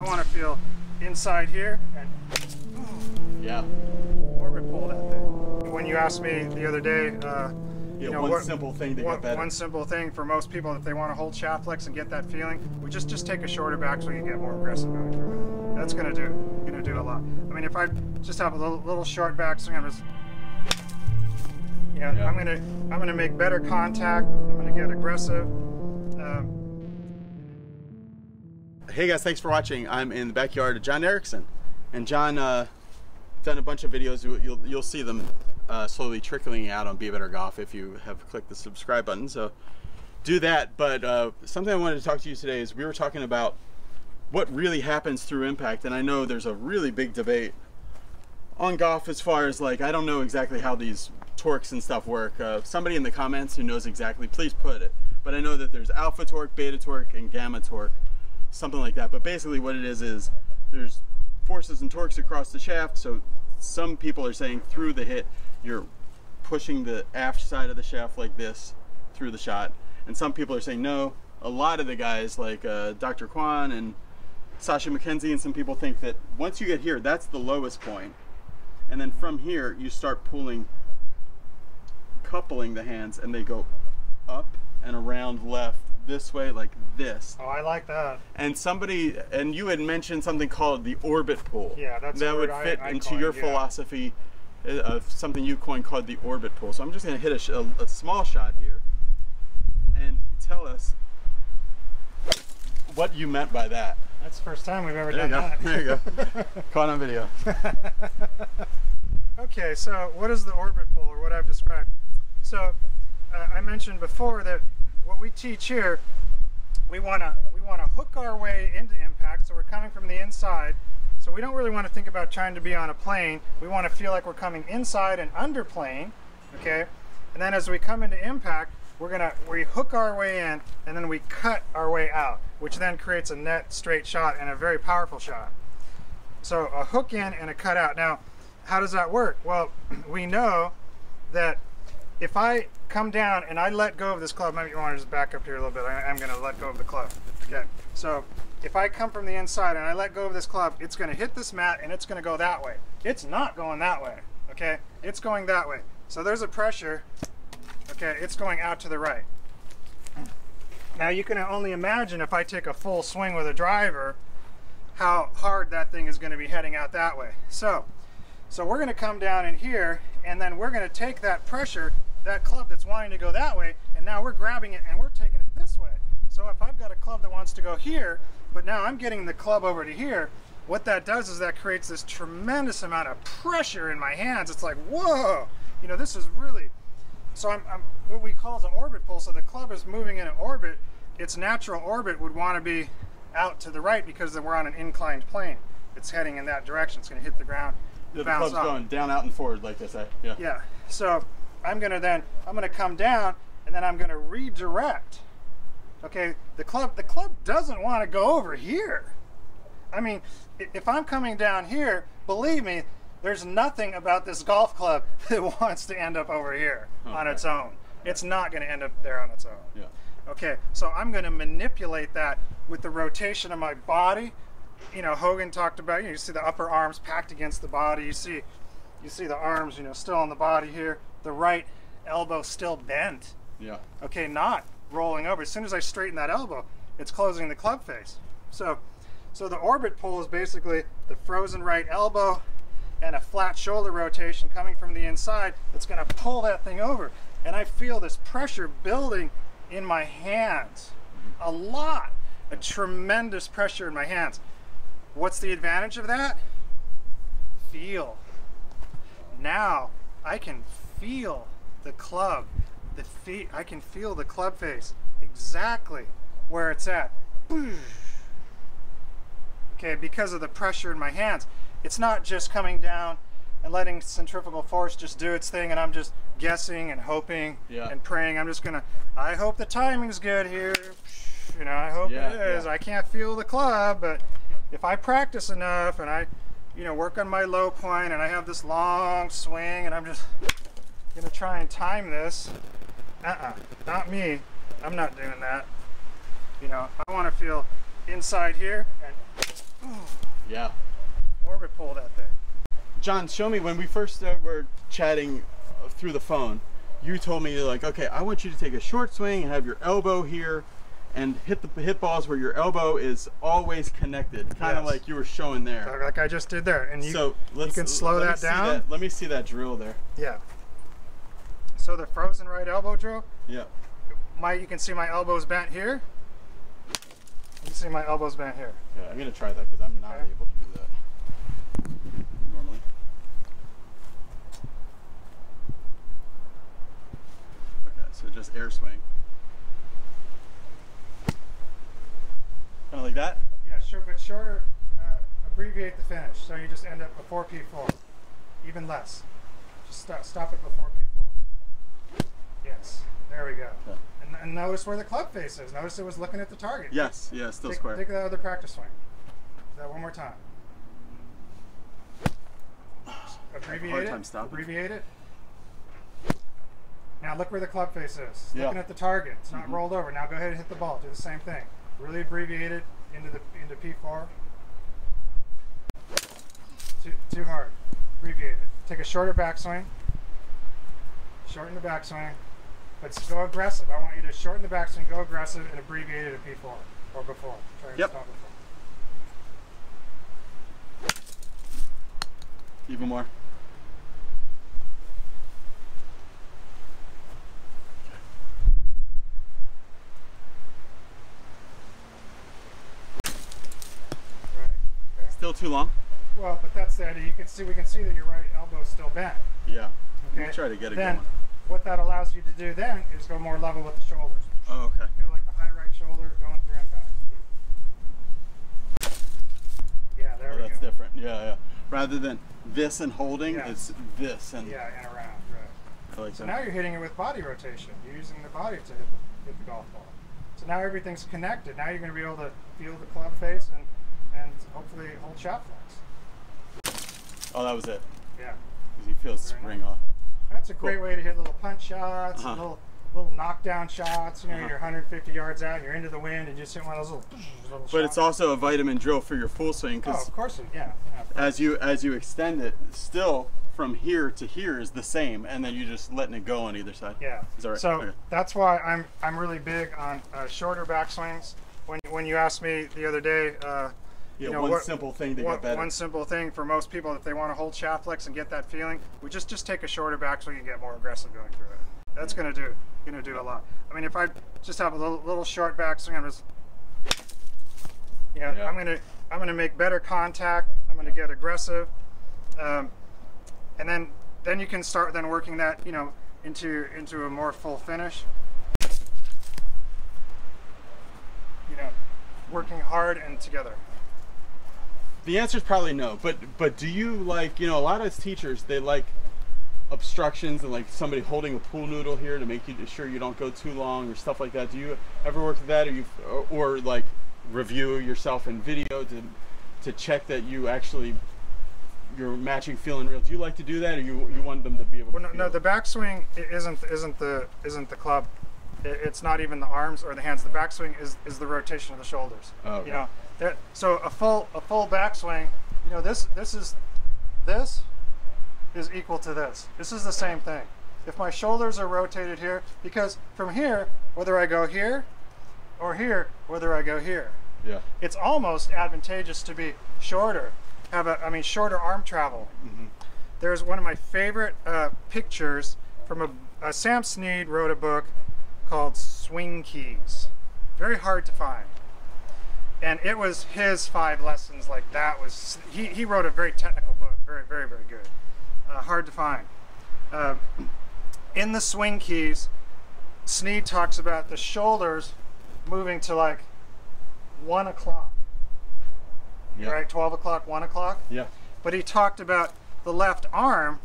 I want to feel inside here and Yeah. orbit pull that thing. When you asked me the other day, uh, Yeah, you know, one what- simple thing to one, get better. one simple thing for most people, if they want to hold shaft flex and get that feeling, we just just take a shorter back so you get more aggressive going through. That's gonna do gonna do a lot. I mean, if I just have a little, little short back swing, I'm just you know, Yeah. I'm gonna I'm gonna make better contact. I'm gonna get aggressive. Hey guys, thanks for watching. I'm in the backyard of John Erickson, and John uh, done a bunch of videos. You- You'll you'll see them uh, slowly trickling out on Be Better Golf if you have clicked the subscribe button. So do that. But uh, something I wanted to talk to you today is we were talking about what really happens through impact, and I know there's a really big debate on golf as far as like I don't know exactly how these torques and stuff work. Uh, somebody in the comments who knows exactly, please put it. But I know that there's alpha torque, beta torque, and gamma torque, something like that. But basically, what it is is there's forces and torques across the shaft. So some people are saying through the hit, you're pushing the aft side of the shaft like this through the shot, and some people are saying no. A lot of the guys like uh, Dr. Kwon and Sasho MacKenzie and some people think that once you get here, that's the lowest point, and then from here you start pulling, coupling the hands, and they go up and around left this way like this. oh, I like that. And somebody and you had mentioned something called the orbit pull. Yeah, that's that would word I- fit I into your yeah. philosophy uh, of something you coined called the orbit pull. So I'm just going to hit a, a, a small shot here and tell us what you meant by that. That's the first time we've ever There done that. There you go. Caught on video. Okay, so what is the orbit pull, or what I've described? So uh, I mentioned before that what we teach here, we want to we want to hook our way into impact. So we're coming from the inside. So we don't really want to think about trying to be on a plane. We want to feel like we're coming inside and under plane. Okay, and then as we come into impact, we're gonna we hook our way in, and then we cut our way out, which then creates a net straight shot and a very powerful shot. So a hook in and a cut out. Now, how does that work? Well, we know that if I come down and I let go of this club, maybe you want to just back up here a little bit. I, I'm going to let go of the club. Okay. So if I come from the inside and I let go of this club, it's going to hit this mat and it's going to go that way. It's not going that way. Okay. It's going that way. So there's a pressure. Okay. It's going out to the right. Now you can only imagine if I take a full swing with a driver, how hard that thing is going to be heading out that way. So, so we're going to come down in here, and then we're going to take that pressure, that club that's wanting to go that way, and now we're grabbing it and we're taking it this way. So if I've got a club that wants to go here, but now I'm getting the club over to here, what that does is that creates this tremendous amount of pressure in my hands. It's like, whoa, you know, this is really, so I'm, I'm what we call an orbit pull. So the club is moving in an orbit. Its natural orbit would want to be out to the right because then we're on an inclined plane. It's heading in that direction. It's going to hit the ground, The bounce club's off. going down, out, and forward like this. Yeah. Yeah. So I'm going to then I'm going to come down and then I'm going to redirect. Okay. The club the club doesn't want to go over here. I mean, if I'm coming down here, believe me, there's nothing about this golf club that wants to end up over here on its own. It's not going to end up there on its own. Yeah. Okay, so I'm going to manipulate that with the rotation of my body. You know, Hogan talked about. You, know, you see the upper arms packed against the body. You see, you see the arms, you know, still on the body here. The right elbow still bent. Yeah. Okay, not rolling over. As soon as I straighten that elbow, it's closing the club face. So, so the orbit pull is basically the frozen right elbow and a flat shoulder rotation coming from the inside. It's going to pull that thing over, and I feel this pressure building in my hands. Mm-hmm. A lot, a tremendous pressure in my hands. What's the advantage of that? Feel. Now I can feel the club. The feet. I can feel the club face exactly where it's at. Okay, because of the pressure in my hands. It's not just coming down and letting centrifugal force just do its thing and I'm just guessing and hoping Yeah. and praying. I'm just gonna I hope the timing's good here. You know, I hope Yeah, it is. yeah. I can't feel the club, but if I practice enough and I, you know, work on my low point and I have this long swing and I'm just gonna try and time this. Uh-uh, not me. I'm not doing that. You know, I want to feel inside here and Yeah. Orbit pull that thing. John, show me when we first uh, were chatting uh, through the phone. You told me like, okay, I want you to take a short swing and have your elbow here, and hit the hit balls where your elbow is always connected, kind of Yes. like you were showing there. Like- I just did there. And you, so let's can slow that down. let me see that drill there. yeah. So the frozen right elbow drill, Yeah. my you can see my elbows bent here. You can see my elbows bent here. Yeah, I'm gonna try that because I'm not Okay. able to do that normally. Okay, so just air swing. Kind of like that. Yeah, sure, but shorter. Uh, abbreviate the finish, so you just end up before P4, even less. Just stop, stop it before P4. There we go. Okay. And, and notice where the club face is. Notice it was looking at the target. Yes, yeah, still Take, square. take that other practice swing. Do that one more time. Abbreviate it. time stopping. Abbreviate it. Now look where the club face is. It's Yeah. Looking at the target. It's not Mhm. rolled over. Now go ahead and hit the ball. Do the same thing. Really abbreviate it into the into P4. Too, too hard. Abbreviate it. Take a shorter backswing. Shorten the backswing. But s- go aggressive. I want you to shorten the backswing, go aggressive, and abbreviate it at P4 or before. Try and Yep. stop before. Even more. Still too long. Well, but that's the idea. You can see we can see that your right elbow is still bent. Yeah. Okay. Try to get it then, going. What that allows you to do then is go more level with the shoulders. Oh, okay. Feel like the high right shoulder going through impact. Yeah, there Oh, we that's go. different. Yeah, yeah. Rather than this and holding, Yeah. it's this and Yeah, and around. Right. I like So that. now you're hitting it with body rotation. You're using the body to hit the, hit the golf ball. So now everything's connected. Now you're going to be able to feel the club face and and hopefully hold shaft flex. Oh, that was it. Yeah. Because you feel Very spring nice. off. That's a great Cool. way to hit little punch shots, Uh-huh. little little knockdown shots. You know, Uh-huh. you're 150 yards out, and you're into the wind, and just hit one of those little. little But it's also a vitamin drill for your full swing Oh, because of course, it, yeah. yeah as you as you extend it, still from here to here is the same, and then you're just letting it go on either side. Yeah. Is that right? So Okay. that's why I'm I'm really big on uh, shorter backswings. When when you asked me the other day, uh, you know, one what- simple thing to one, get better. one simple thing for most people, if they want to hold shaft flex and get that feeling, we just just take a shorter back so backswing and get more aggressive going through it. That's gonna do gonna do a lot. I mean, if I just have a little little short backswing, I'm just you know, Yeah. I'm gonna I'm gonna make better contact. I'm gonna get aggressive, um, and then then you can start then working that you know into into a more full finish. You know, working hard and together. The answer is probably no. But but do you like you know a lot of teachers they like obstructions and like somebody holding a pool noodle here to make you sure you don't go too long or stuff like that. Do you ever work with that or you or, or like review yourself in video to to check that you actually you're matching feeling real? Do you like to do that or you you want them to be able Well, to no, no, the backswing isn't isn't the isn't the club. I- It's not even the arms or the hands. The backswing is, is the rotation of the shoulders. Oh, okay. You know, that, so a full a full backswing. You know, this this is this is equal to this. This is the same thing. If my shoulders are rotated here, because from here, whether I go here or here, whether I go here, yeah. it's almost advantageous to be shorter. Have a, I mean, shorter arm travel. There's one of my favorite uh, pictures from a, uh, Sam Snead wrote a book called Swing Keys. Very hard to find. And it was his five lessons. Like that was he, he wrote a very technical book. Very very very good. Uh, hard to find. Uh, in the Swing Keys, Snead talks about the shoulders moving to like one o'clock Yeah. right? 12 o'clock, 1 o'clock. Yeah. But he talked about the left arm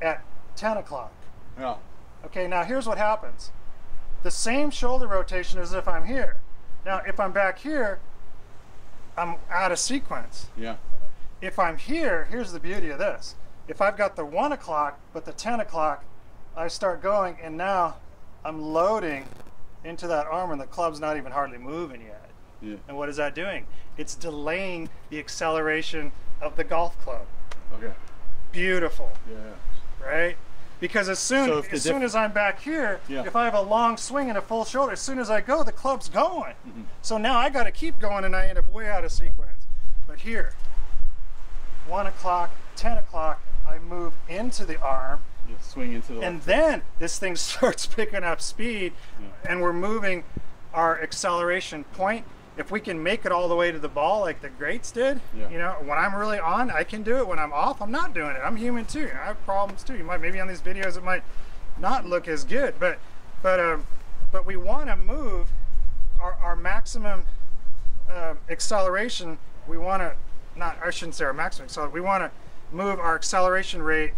at 10 o'clock. Yeah. Okay, now here's what happens the same shoulder rotation as if I'm here. Now, if I'm back here, I'm out of sequence. Yeah. If I'm here, here's the beauty of this. If I've got the 1 o'clock, but the 10 o'clock, I start going, and now I'm loading into that arm, and the club's not even hardly moving yet. Yeah. And what is that doing? It's delaying the acceleration of the golf club. Okay. Beautiful, Yeah. right? Because as soon So as soon as I'm back here, Yeah. if I have a long swing and a full shoulder, as soon as I go, the club's going. Mm-hmm. So now I got to keep going, and I end up way out of sequence. But here, one o'clock, ten o'clock, I move into the arm, You swing into the and then this thing starts picking up speed, Yeah. and we're moving our acceleration point. If we can make it all the way to the ball like the greats did, Yeah. you know, when I'm really on, I can do it. When I'm off, I'm not doing it. I'm human too. I have problems too. You might maybe on these videos it might not look as good, but but um, but we want to move our, our maximum uh, acceleration. We want to not I shouldn't say our maximum acceleration. We want to move our acceleration rate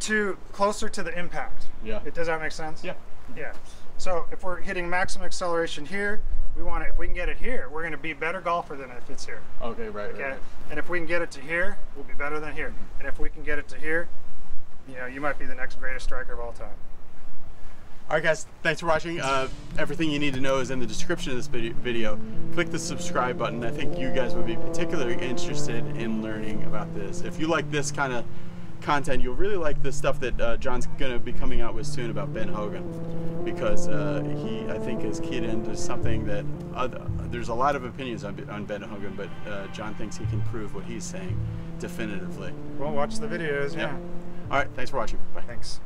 to closer to the impact. Yeah. It, does that make sense? Yeah. Yeah. So if we're hitting maximum acceleration here, we want to. If we can get it here, we're going to be better golfer than if it's here. Okay. Right. Okay. Right. right. And if we can get it to here, we'll be better than here. And if we can get it to here, you know, you might be the next greatest striker of all time. All right, guys. Thanks for watching. Uh, everything you need to know is in the description of this video. Click the subscribe button. I think you guys would be particularly interested in learning about this. If you like this kind of content, you'll really like the stuff that uh, John's going to be coming out with soon about Ben Hogan, because uh, he, I think, is keyed into something that other, there's a lot of opinions on, on Ben Hogan, but uh, John thinks he can prove what he's saying definitively. Well, watch the videos. Yeah. yeah. All right. Thanks for watching. Bye. Thanks.